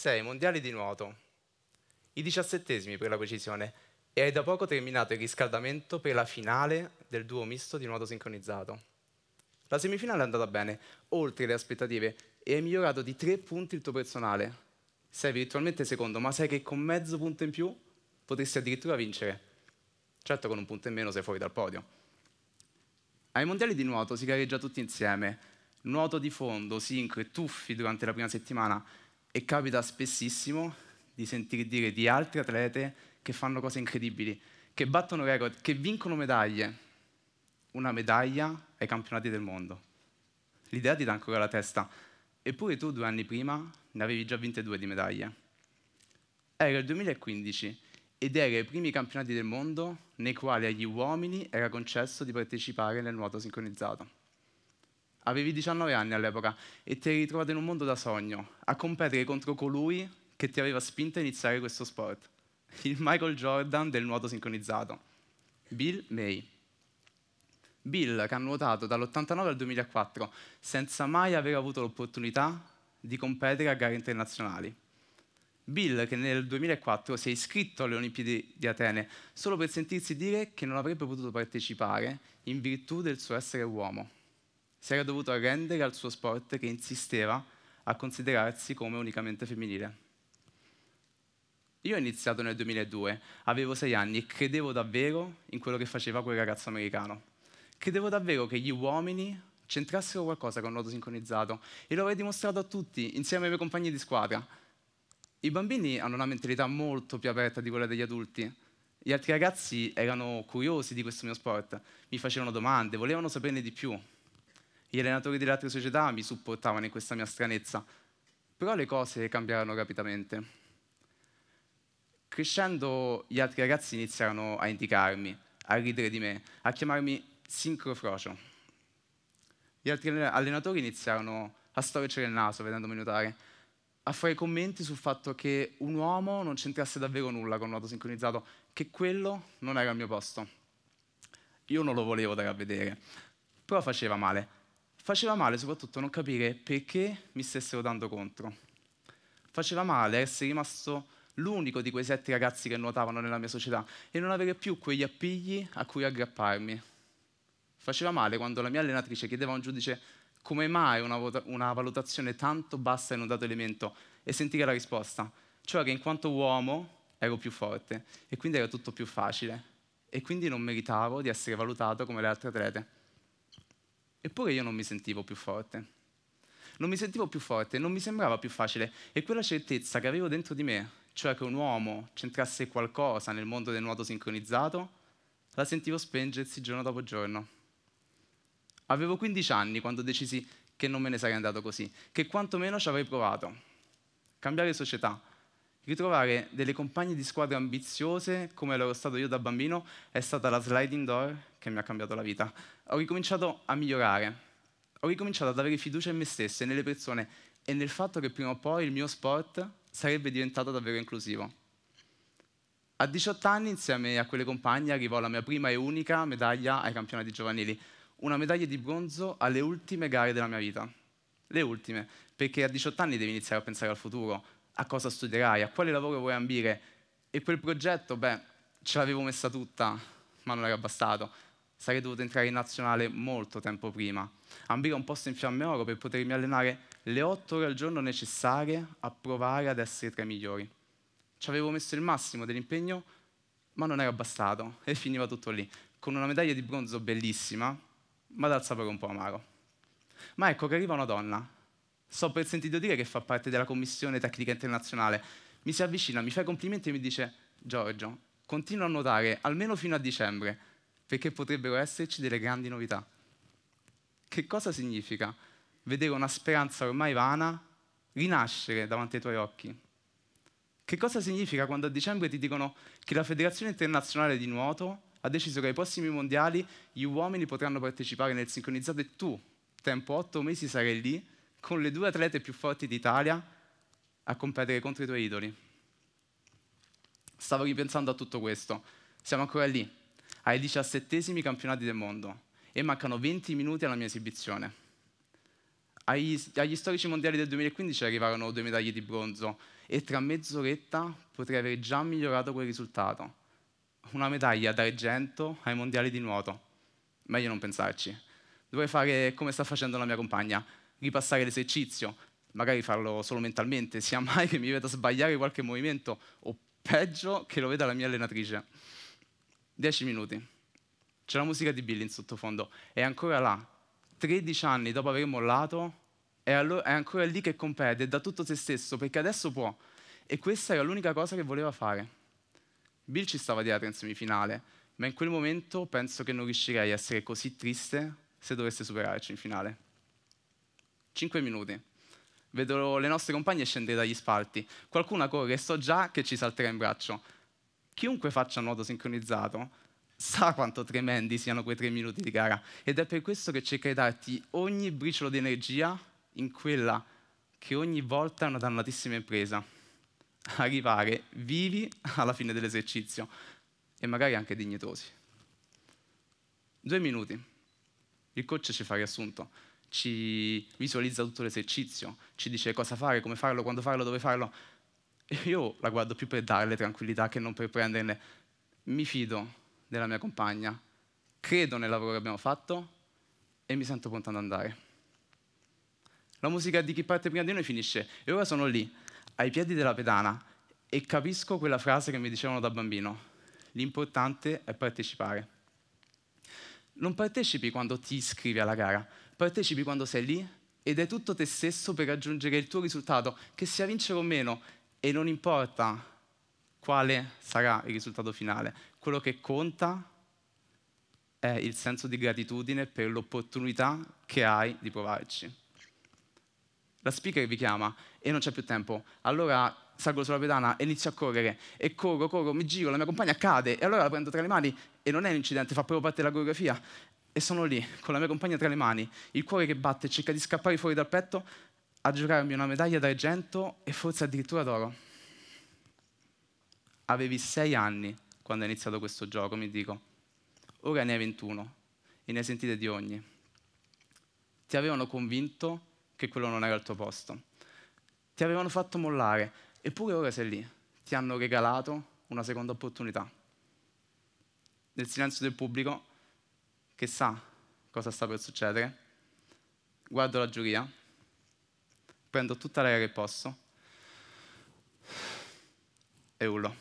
sei mondiali di nuoto, i diciassettesimi per la precisione, e hai da poco terminato il riscaldamento per la finale del duo misto di nuoto sincronizzato. La semifinale è andata bene, oltre le aspettative, e hai migliorato di tre punti il tuo personale. Sei virtualmente secondo, ma sai che con mezzo punto in più potresti addirittura vincere. Certo con un punto in meno sei fuori dal podio. Ai mondiali di nuoto si gareggia tutti insieme, nuoto di fondo, sincro e tuffi durante la prima settimana e capita spessissimo di sentire dire di altri atlete che fanno cose incredibili, che battono record, che vincono medaglie. Una medaglia ai campionati del mondo. L'idea ti dà ancora la testa. Eppure tu due anni prima ne avevi già vinte due di medaglie. Era il 2015 ed era i primi campionati del mondo nei quali agli uomini era concesso di partecipare nel nuoto sincronizzato. Avevi 19 anni all'epoca e ti eri ritrovato in un mondo da sogno, a competere contro colui che ti aveva spinto a iniziare questo sport, il Michael Jordan del nuoto sincronizzato, Bill May. Bill che ha nuotato dall'89 al 2004 senza mai aver avuto l'opportunità di competere a gare internazionali. Bill che nel 2004 si è iscritto alle Olimpiadi di Atene solo per sentirsi dire che non avrebbe potuto partecipare in virtù del suo essere uomo si era dovuto arrendere al suo sport che insisteva a considerarsi come unicamente femminile. Io ho iniziato nel 2002, avevo sei anni e credevo davvero in quello che faceva quel ragazzo americano. Credevo davvero che gli uomini c'entrassero qualcosa con il nuoto sincronizzato e lo avrei dimostrato a tutti, insieme ai miei compagni di squadra. I bambini hanno una mentalità molto più aperta di quella degli adulti. Gli altri ragazzi erano curiosi di questo mio sport, mi facevano domande, volevano saperne di più. Gli allenatori delle altre società mi supportavano in questa mia stranezza, però le cose cambiarono rapidamente. Crescendo, gli altri ragazzi iniziarono a indicarmi, a ridere di me, a chiamarmi sincrofrocio. Gli altri allenatori iniziarono a storcere il naso vedendomi nuotare, a fare commenti sul fatto che un uomo non c'entrasse davvero nulla con il nuoto sincronizzato, che quello non era il mio posto. Io non lo volevo dare a vedere, però faceva male Faceva male soprattutto non capire perché mi stessero dando contro. Faceva male essere rimasto l'unico di quei sette ragazzi che nuotavano nella mia società e non avere più quegli appigli a cui aggrapparmi. Faceva male quando la mia allenatrice chiedeva a un giudice come mai una, una valutazione tanto bassa in un dato elemento e sentire la risposta, cioè che in quanto uomo ero più forte e quindi era tutto più facile e quindi non meritavo di essere valutato come le altre atlete. Eppure io non mi sentivo più forte. Non mi sentivo più forte, non mi sembrava più facile. E quella certezza che avevo dentro di me, cioè che un uomo c'entrasse qualcosa nel mondo del nuoto sincronizzato, la sentivo spengersi giorno dopo giorno. Avevo 15 anni quando decisi che non me ne sarei andato così, che quantomeno ci avrei provato. Cambiare società, ritrovare delle compagne di squadra ambiziose come l'ero stato io da bambino è stata la sliding door che mi ha cambiato la vita ho ricominciato a migliorare, ho ricominciato ad avere fiducia in me stesso e nelle persone e nel fatto che prima o poi il mio sport sarebbe diventato davvero inclusivo. A 18 anni, insieme a quelle compagne, arrivò la mia prima e unica medaglia ai campionati giovanili, una medaglia di bronzo alle ultime gare della mia vita. Le ultime, perché a 18 anni devi iniziare a pensare al futuro, a cosa studierai, a quale lavoro vuoi ambire. E quel progetto, beh, ce l'avevo messa tutta, ma non era bastato sarei dovuto entrare in nazionale molto tempo prima, ambire un posto in fiamme oro per potermi allenare le otto ore al giorno necessarie a provare ad essere tra i migliori. Ci avevo messo il massimo dell'impegno, ma non era bastato e finiva tutto lì, con una medaglia di bronzo bellissima, ma dal sapore un po' amaro. Ma ecco che arriva una donna, so per sentito dire che fa parte della commissione tecnica internazionale, mi si avvicina, mi fa i complimenti e mi dice Giorgio, continua a nuotare almeno fino a dicembre, perché potrebbero esserci delle grandi novità. Che cosa significa vedere una speranza ormai vana rinascere davanti ai tuoi occhi? Che cosa significa quando a dicembre ti dicono che la Federazione Internazionale di Nuoto ha deciso che ai prossimi mondiali gli uomini potranno partecipare nel sincronizzato e tu, tempo otto mesi, sarai lì con le due atlete più forti d'Italia a competere contro i tuoi idoli? Stavo ripensando a tutto questo. Siamo ancora lì, ai diciassettesimi campionati del mondo e mancano 20 minuti alla mia esibizione. Agli, agli storici mondiali del 2015 arrivarono due medaglie di bronzo e tra mezz'oretta potrei aver già migliorato quel risultato. Una medaglia d'argento ai mondiali di nuoto. Meglio non pensarci. Dovrei fare come sta facendo la mia compagna, ripassare l'esercizio, magari farlo solo mentalmente, sia mai che mi veda sbagliare qualche movimento o peggio che lo veda la mia allenatrice. Dieci minuti. C'è la musica di Billy in sottofondo, è ancora là. 13 anni dopo aver mollato, è, allo- è ancora lì che compete, dà tutto se stesso, perché adesso può. E questa era l'unica cosa che voleva fare. Bill ci stava dietro in semifinale, ma in quel momento penso che non riuscirei a essere così triste se dovesse superarci in finale. Cinque minuti. Vedo le nostre compagne scendere dagli spalti. Qualcuna corre e so già che ci salterà in braccio. Chiunque faccia nuoto sincronizzato sa quanto tremendi siano quei tre minuti di gara ed è per questo che cerca di darti ogni briciolo di energia in quella che ogni volta è una dannatissima impresa. Arrivare vivi alla fine dell'esercizio e magari anche dignitosi. Due minuti. Il coach ci fa riassunto, ci visualizza tutto l'esercizio, ci dice cosa fare, come farlo, quando farlo, dove farlo. Io la guardo più per darle tranquillità che non per prenderne. Mi fido della mia compagna, credo nel lavoro che abbiamo fatto e mi sento pronto ad andare. La musica di chi parte prima di noi finisce e ora sono lì, ai piedi della pedana, e capisco quella frase che mi dicevano da bambino. L'importante è partecipare. Non partecipi quando ti iscrivi alla gara, partecipi quando sei lì ed è tutto te stesso per raggiungere il tuo risultato, che sia vincere o meno, e non importa quale sarà il risultato finale. Quello che conta è il senso di gratitudine per l'opportunità che hai di provarci. La speaker vi chiama e non c'è più tempo. Allora salgo sulla pedana e inizio a correre e corro, corro, mi giro, la mia compagna cade e allora la prendo tra le mani e non è un incidente, fa proprio parte della coreografia. E sono lì, con la mia compagna tra le mani, il cuore che batte, cerca di scappare fuori dal petto, a giocarmi una medaglia d'argento e forse addirittura d'oro. Avevi sei anni quando hai iniziato questo gioco, mi dico. Ora ne hai 21 e ne hai sentite di ogni. Ti avevano convinto che quello non era il tuo posto. Ti avevano fatto mollare, eppure ora sei lì. Ti hanno regalato una seconda opportunità. Nel silenzio del pubblico, che sa cosa sta per succedere, guardo la giuria, prendo tutta l'aria che posso e urlo.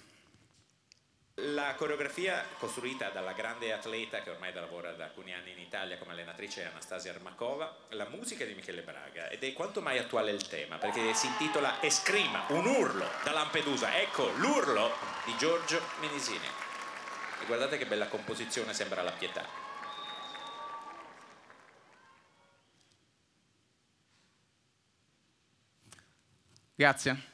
La coreografia costruita dalla grande atleta che ormai lavora da alcuni anni in Italia come allenatrice Anastasia Armakova, la musica di Michele Braga ed è quanto mai attuale il tema perché si intitola Escrima, un urlo da Lampedusa. Ecco l'urlo di Giorgio Menisini. E guardate che bella composizione, sembra la pietà. Grazie.